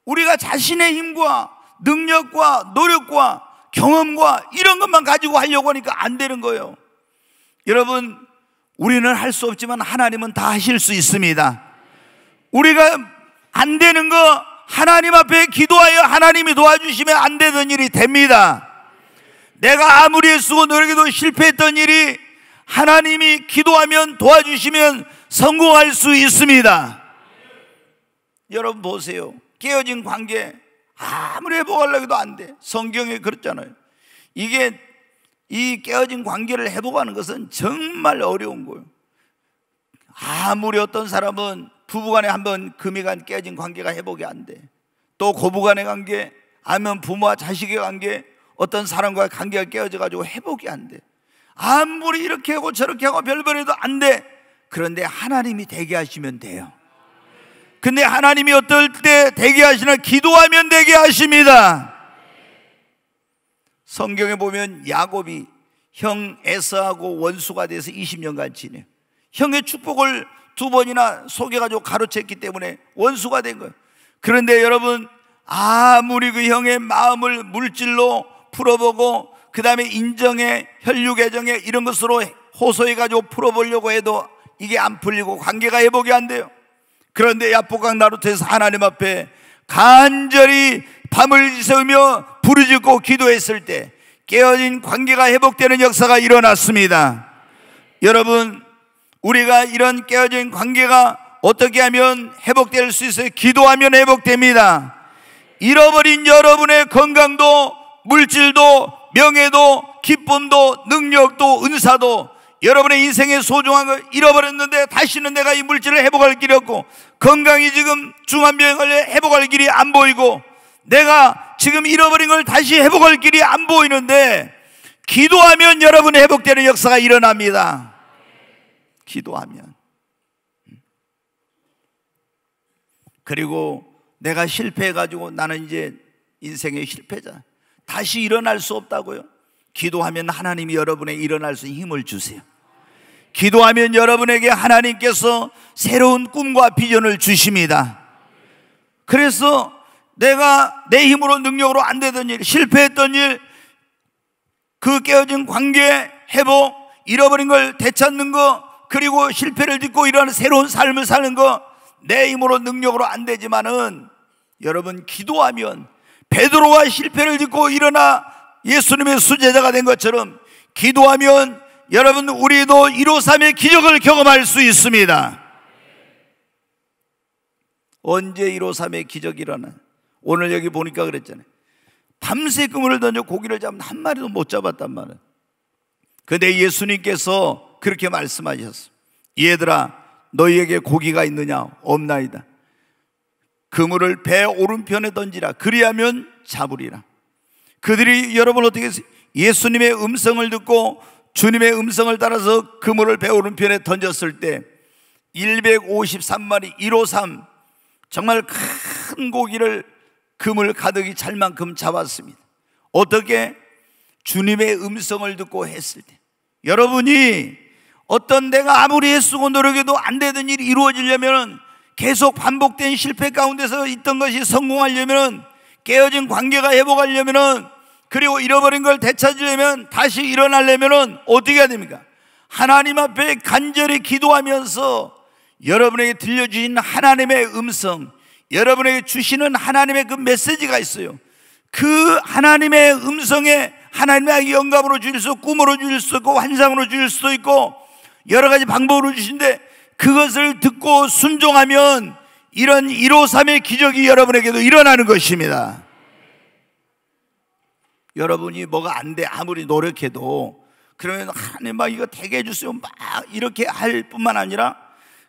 우리가 자신의 힘과 능력과 노력과 경험과 이런 것만 가지고 하려고 하니까 안 되는 거예요. 여러분, 우리는 할 수 없지만 하나님은 다 하실 수 있습니다. 우리가 안 되는 거 하나님 앞에 기도하여 하나님이 도와주시면 안 되던 일이 됩니다. 내가 아무리 애쓰고 노력해도 실패했던 일이 하나님이 기도하면 도와주시면 성공할 수 있습니다. 여러분 보세요. 깨어진 관계 아무리 회복하려고 해도 안 돼. 성경에 그렇잖아요. 이게 이 깨어진 관계를 회복하는 것은 정말 어려운 거예요. 아무리 어떤 사람은 부부간에 한번 금이 간 깨진 관계가 회복이 안 돼. 또 고부간의 관계, 아니면 부모와 자식의 관계, 어떤 사람과의 관계가 깨어져 가지고 회복이 안 돼. 아무리 이렇게 하고 저렇게 하고 별별해도 안 돼. 그런데 하나님이 되게 하시면 돼요. 근데 하나님이 어떨 때 되게 하시나 기도하면 되게 하십니다. 성경에 보면 야곱이 형 에서하고 원수가 돼서 20년간 지내. 형의 축복을 두 번이나 속여가지고 가로챘기 때문에 원수가 된 거예요. 그런데 여러분, 아무리 그 형의 마음을 물질로 풀어보고, 그 다음에 인정에, 혈육애정에 이런 것으로 호소해가지고 풀어보려고 해도 이게 안 풀리고 관계가 회복이 안 돼요. 그런데 야복강 나루트에서 하나님 앞에 간절히 밤을 새우며 부르짖고 기도했을 때 깨어진 관계가 회복되는 역사가 일어났습니다. 여러분, 우리가 이런 깨어진 관계가 어떻게 하면 회복될 수 있어요? 기도하면 회복됩니다. 잃어버린 여러분의 건강도, 물질도, 명예도, 기쁨도, 능력도, 은사도 여러분의 인생의 소중한 걸 잃어버렸는데 다시는 내가 이 물질을 회복할 길이 없고 건강이 지금 중환병을 회복할 길이 안 보이고 내가 지금 잃어버린 걸 다시 회복할 길이 안 보이는데 기도하면 여러분의 회복되는 역사가 일어납니다. 기도하면. 그리고 내가 실패해가지고 나는 이제 인생의 실패자. 다시 일어날 수 없다고요? 기도하면 하나님이 여러분의 일어날 수 있는 힘을 주세요. 기도하면 여러분에게 하나님께서 새로운 꿈과 비전을 주십니다. 그래서 내가 내 힘으로 능력으로 안 되던 일, 실패했던 일, 그 깨어진 관계 회복, 잃어버린 걸 되찾는 거, 그리고 실패를 딛고 일어나는 새로운 삶을 사는 거, 내 힘으로 능력으로 안 되지만은 여러분 기도하면 베드로가 실패를 딛고 일어나 예수님의 수제자가 된 것처럼 기도하면 여러분 우리도 153의 기적을 경험할 수 있습니다. 언제 153의 기적이 일어나? 오늘 여기 보니까 그랬잖아요. 밤새 그물을 던져 고기를 잡는 한 마리도 못 잡았단 말이에요. 근데 예수님께서 그렇게 말씀하셨어. 얘들아, 너희에게 고기가 있느냐? 없나이다. 그물을 배 오른편에 던지라. 그리하면 잡으리라. 그들이 여러분 어떻게? 예수님의 음성을 듣고 주님의 음성을 따라서 그물을 배 오른편에 던졌을 때 153마리 153 정말 큰 고기를 그물 가득이 찰 만큼 잡았습니다. 어떻게 주님의 음성을 듣고 했을 때 여러분이 어떤 내가 아무리 애쓰고 노력해도 안 되던 일이 이루어지려면 계속 반복된 실패 가운데서 있던 것이 성공하려면 깨어진 관계가 회복하려면 그리고 잃어버린 걸 되찾으려면 다시 일어나려면 어떻게 해야 됩니까? 하나님 앞에 간절히 기도하면서 여러분에게 들려주신 하나님의 음성, 여러분에게 주시는 하나님의 그 메시지가 있어요. 그 하나님의 음성에 하나님의 영감으로 주실 수, 꿈으로 주실 수 있고, 환상으로 주실 수도 있고, 여러 가지 방법으로 주신데, 그것을 듣고 순종하면 이런 153의 기적이 여러분에게도 일어나는 것입니다. 여러분이 뭐가 안 돼, 아무리 노력해도, 그러면 하나님 막 이거 되게 해주세요. 막 이렇게 할 뿐만 아니라,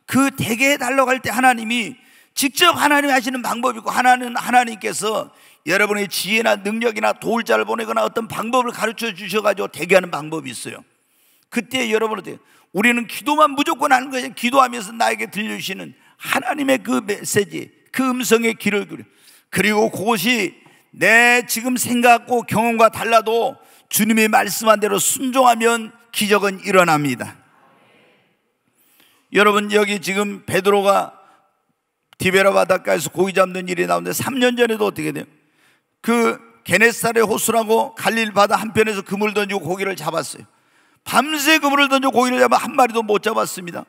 그 되게 해달라고 할 때 하나님이 직접 하나님이 하시는 방법이 고 하나는 하나님께서 여러분의 지혜나 능력이나 도울 자를 보내거나 어떤 방법을 가르쳐 주셔가지고 대기하는 방법이 있어요. 그때 여러분 어때 우리는 기도만 무조건 하는 것이 기도하면서 나에게 들려주시는 하나님의 그 메시지, 그 음성의 그려. 그리고 그것이 내 지금 생각과 경험과 달라도 주님이 말씀한 대로 순종하면 기적은 일어납니다. 여러분 여기 지금 베드로가 디베라 바닷가에서 고기 잡는 일이 나오는데 3년 전에도 어떻게 돼요? 그 게네살의 호수라고 갈릴 바다 한편에서 그물 던지고 고기를 잡았어요. 밤새 그물을 던져 고기를 잡아 한 마리도 못 잡았습니다.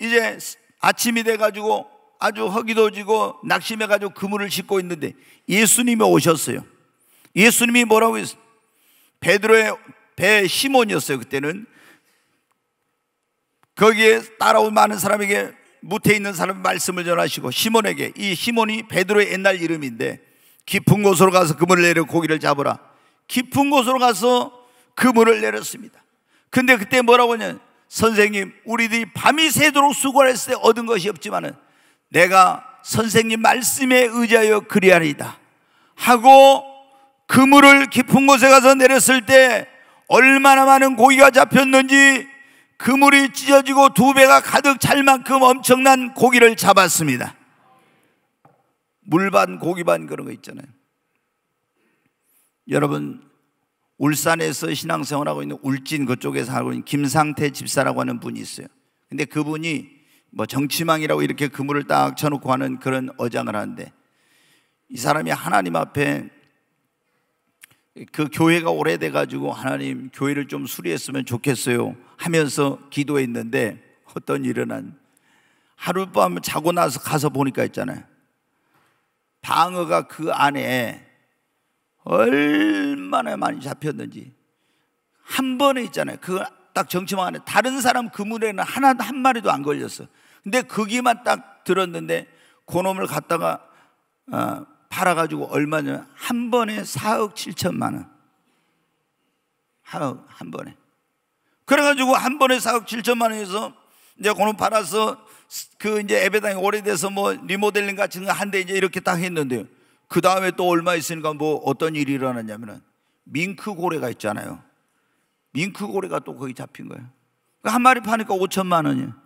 이제 아침이 돼가지고 아주 허기도지고 낙심해가지고 그물을 싣고 있는데 예수님이 오셨어요. 예수님이 뭐라고 했어요? 베드로의 배 시몬이었어요. 그때는 거기에 따라온 많은 사람에게 무태 있는 사람 말씀을 전하시고 시몬에게 이 시몬이 베드로의 옛날 이름인데 깊은 곳으로 가서 그물을 내려 고기를 잡으라. 깊은 곳으로 가서 그물을 내렸습니다. 근데 그때 뭐라고 하냐? 선생님, 우리들이 밤이 새도록 수고했을 때 얻은 것이 없지만은 내가 선생님 말씀에 의지하여 그리하리다. 하고 그물을 깊은 곳에 가서 내렸을 때 얼마나 많은 고기가 잡혔는지 그물이 찢어지고 두 배가 가득 찰 만큼 엄청난 고기를 잡았습니다. 물반 고기반 그런 거 있잖아요. 여러분 울산에서 신앙생활하고 있는 울진 그쪽에서 살고 있는 김상태 집사라고 하는 분이 있어요. 근데 그분이 뭐 정치망이라고 이렇게 그물을 딱 쳐놓고 하는 그런 어장을 하는데 이 사람이 하나님 앞에 그 교회가 오래돼 가지고 하나님 교회를 좀 수리했으면 좋겠어요 하면서 기도했는데 어떤 일어난 하룻밤 자고 나서 가서 보니까 있잖아요. 방어가 그 안에 얼마나 많이 잡혔는지 한 번에 있잖아요. 그 딱 정치망 안에 다른 사람 그물에는 하나 한 마리도 안 걸렸어. 근데 거기만 딱 들었는데 그놈을 갖다가 어, 팔아가지고 얼마냐 한 번에 4억 7천만 원. 한, 한 번에. 그래가지고 한 번에 4억 7천만 원에서 이제 그놈 팔아서 그 이제 에베당이 오래돼서 뭐 리모델링 같은 거한대 이제 이렇게 딱 했는데요. 그 다음에 또 얼마 있으니까 뭐 어떤 일이 일어났냐면은 밍크 고래가 있잖아요. 밍크 고래가 또 거기 잡힌 거예요. 한 마리 파니까 5천만 원이에요.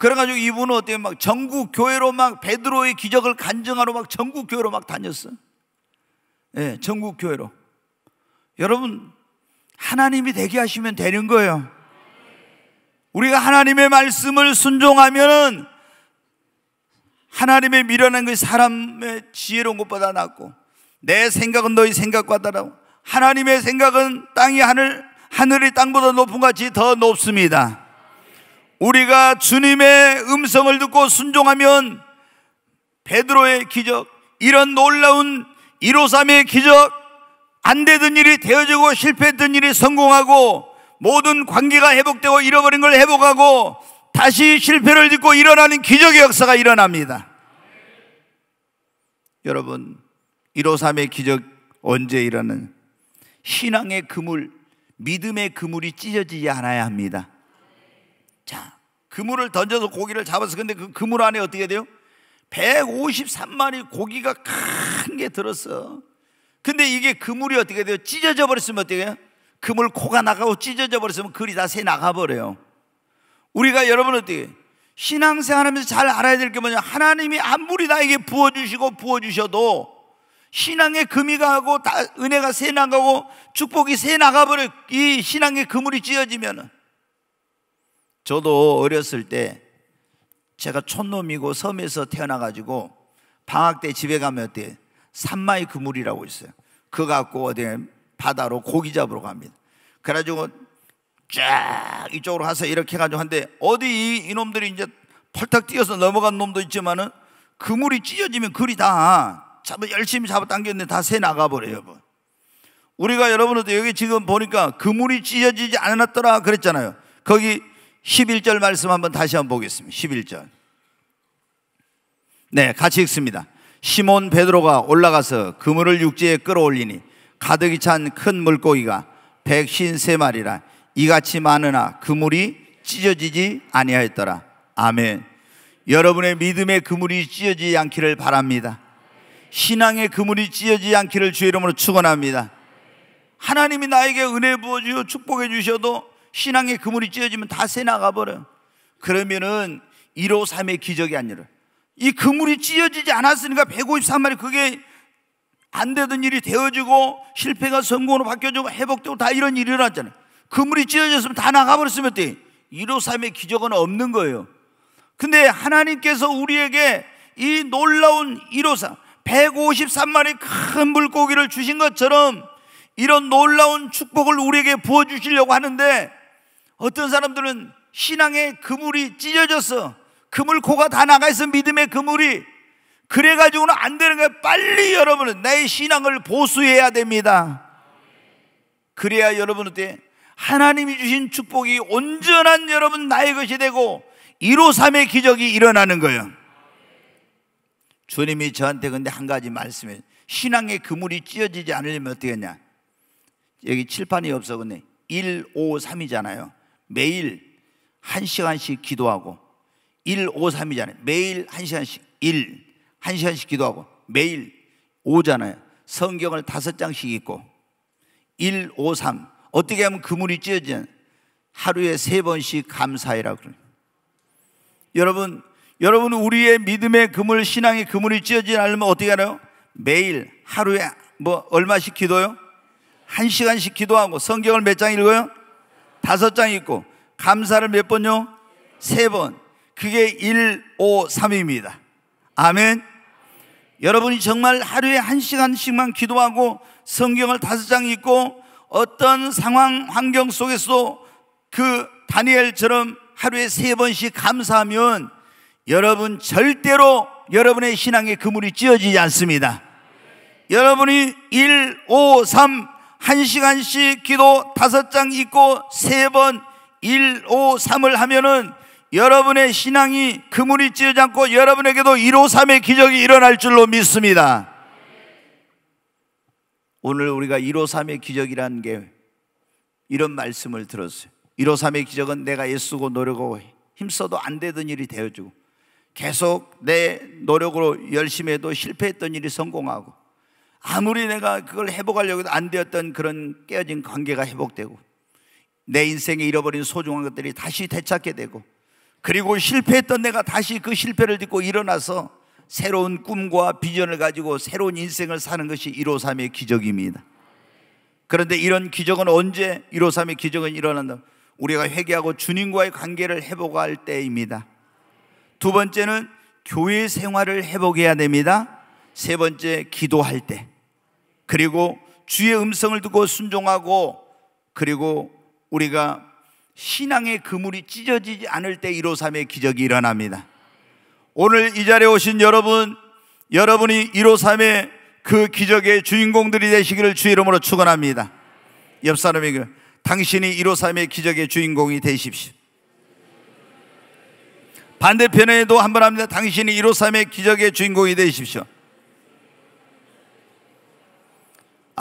그래가지고 이분은 어때요? 막 전국 교회로 막 베드로의 기적을 간증하러 막 전국 교회로 막 다녔어. 예, 네, 전국 교회로. 여러분, 하나님이 되게 하시면 되는 거예요. 우리가 하나님의 말씀을 순종하면은 하나님의 미련한 것이 사람의 지혜로운 것보다 낫고 내 생각은 너희 생각과 다르고 하나님의 생각은 땅이 하늘 하늘이 땅보다 높은 같이 더 높습니다. 우리가 주님의 음성을 듣고 순종하면 베드로의 기적, 이런 놀라운 153의 기적, 안 되던 일이 되어지고 실패했던 일이 성공하고 모든 관계가 회복되고 잃어버린 걸 회복하고 다시 실패를 딛고 일어나는 기적의 역사가 일어납니다. 여러분, 153의 기적 언제 일어나는 신앙의 그물, 믿음의 그물이 찢어지지 않아야 합니다. 자, 그물을 던져서 고기를 잡았어. 근데 그 그물 안에 어떻게 돼요? 153마리 고기가 큰 게 들었어. 근데 이게 그물이 어떻게 돼요? 찢어져 버렸으면 어떻게 해요? 그물 코가 나가고 찢어져 버렸으면 글이 다 새 나가버려요. 우리가 여러분 어떻게 신앙생활 하면서 잘 알아야 될 게 뭐냐. 하나님이 아무리 나에게 부어주시고 부어주셔도 신앙의 금이 가고 은혜가 새 나가고 축복이 새 나가버려. 이 신앙의 그물이 찢어지면은 저도 어렸을 때 제가 촌놈이고 섬에서 태어나가지고 방학 때 집에 가면 어때? 산마이 그물이라고 있어요. 그거 갖고 어디 바다로 고기 잡으러 갑니다. 그래가지고 쫙 이쪽으로 가서 이렇게 해가지고 한데 어디 이, 놈들이 이제 펄떡 뛰어서 넘어간 놈도 있지만은 그물이 찢어지면 그리 다 잡아 열심히 잡아 당겼는데 다 새 나가버려요. 뭐. 우리가 여러분들 여기 지금 보니까 그물이 찢어지지 않았더라 그랬잖아요. 거기 11절 말씀 한번 다시 한번 보겠습니다. 11절. 네, 같이 읽습니다. 시몬 베드로가 올라가서 그물을 육지에 끌어올리니 가득히 찬큰 물고기가 백신 세 마리라 이같이 많으나 그물이 찢어지지 아니하였더라. 아멘. 여러분의 믿음의 그물이 찢어지지 않기를 바랍니다. 신앙의 그물이 찢어지지 않기를 주의 이름으로 축원합니다. 하나님이 나에게 은혜 부어 주어 축복해 주셔도 신앙의 그물이 찢어지면 다 새 나가 버려. 그러면은 1호 3의 기적이 아니라 이 그물이 찢어지지 않았으니까 153마리 그게 안 되던 일이 되어지고 실패가 성공으로 바뀌어지고 회복되고 다 이런 일이 일어났잖아요. 그물이 찢어졌으면 다 나가버렸으면 돼. 1호 3의 기적은 없는 거예요. 근데 하나님께서 우리에게 이 놀라운 1호 3, 153마리 큰 물고기를 주신 것처럼 이런 놀라운 축복을 우리에게 부어주시려고 하는데 어떤 사람들은 신앙의 그물이 찢어졌어. 그물 코가 다 나가 있어 믿음의 그물이. 그래가지고는 안 되는 거야. 빨리 여러분은 내 신앙을 보수해야 됩니다. 그래야 여러분한테 하나님이 주신 축복이 온전한 여러분 나의 것이 되고 153의 기적이 일어나는 거예요. 주님이 저한테 근데 한 가지 말씀해 신앙의 그물이 찢어지지 않으려면 어떻게 했냐 여기 칠판이 없어 근데 1, 5, 3이잖아요 매일 한 시간씩 기도하고 1, 5, 3이잖아요 매일 한 시간씩 1, 한 시간씩 기도하고 매일 5잖아요 성경을 다섯 장씩 읽고 1, 5, 3 어떻게 하면 그물이 찢어지냐 하루에 세 번씩 감사해라 여러분 여러분 우리의 믿음의 그물 신앙의 그물이 찢어지지 않으면 어떻게 하나요? 매일 하루에 뭐 얼마씩 기도요? 한 시간씩 기도하고 성경을 몇 장 읽어요? 다섯 장 읽고 감사를 몇 번요? 세 번. 그게 1, 5, 3입니다. 아멘. 여러분이 정말 하루에 한 시간씩만 기도하고 성경을 다섯 장 읽고 어떤 상황 환경 속에서도 그 다니엘처럼 하루에 세 번씩 감사하면 여러분 절대로 여러분의 신앙의 그물이 찢어지지 않습니다. 여러분이 1, 5, 3, 1시간씩 기도 다섯 장 읽고 세 번 1, 5, 3을 하면은 여러분의 신앙이 그물이 찢어지 않고 여러분에게도 1, 5, 3의 기적이 일어날 줄로 믿습니다. 오늘 우리가 1, 5, 3의 기적이라는 게 이런 말씀을 들었어요. 1, 5, 3의 기적은 내가 애쓰고 노력하고 힘써도 안 되던 일이 되어주고 계속 내 노력으로 열심히 해도 실패했던 일이 성공하고 아무리 내가 그걸 회복하려고 해도 안 되었던 그런 깨어진 관계가 회복되고 내 인생에 잃어버린 소중한 것들이 다시 되찾게 되고 그리고 실패했던 내가 다시 그 실패를 딛고 일어나서 새로운 꿈과 비전을 가지고 새로운 인생을 사는 것이 153의 기적입니다. 그런데 이런 기적은 언제 153의 기적은 일어난다? 우리가 회개하고 주님과의 관계를 회복할 때입니다. 두 번째는 교회 생활을 회복해야 됩니다. 세 번째 기도할 때. 그리고 주의 음성을 듣고 순종하고 그리고 우리가 신앙의 그물이 찢어지지 않을 때 153의 기적이 일어납니다. 오늘 이 자리에 오신 여러분, 여러분이 153의 그 기적의 주인공들이 되시기를 주 이름으로 축원합니다. 옆 사람에게 당신이 153의 기적의 주인공이 되십시오. 반대편에도 한 번 합니다. 당신이 153의 기적의 주인공이 되십시오.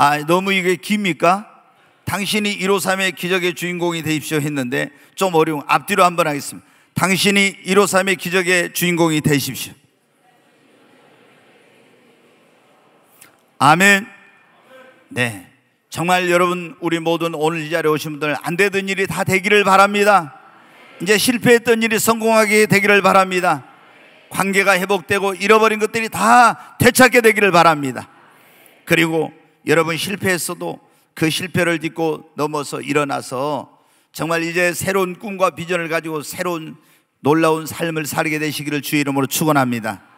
아, 너무 이게 깁니까? 당신이 153의 기적의 주인공이 되십시오 했는데 좀 어려운 앞뒤로 한번 하겠습니다. 당신이 153의 기적의 주인공이 되십시오. 아멘. 네. 정말 여러분, 우리 모든 오늘 이 자리에 오신 분들 안 되던 일이 다 되기를 바랍니다. 이제 실패했던 일이 성공하게 되기를 바랍니다. 관계가 회복되고 잃어버린 것들이 다 되찾게 되기를 바랍니다. 그리고 여러분 실패했어도 그 실패를 딛고 넘어서 일어나서 정말 이제 새로운 꿈과 비전을 가지고 새로운 놀라운 삶을 살게 되시기를 주의 이름으로 축원합니다.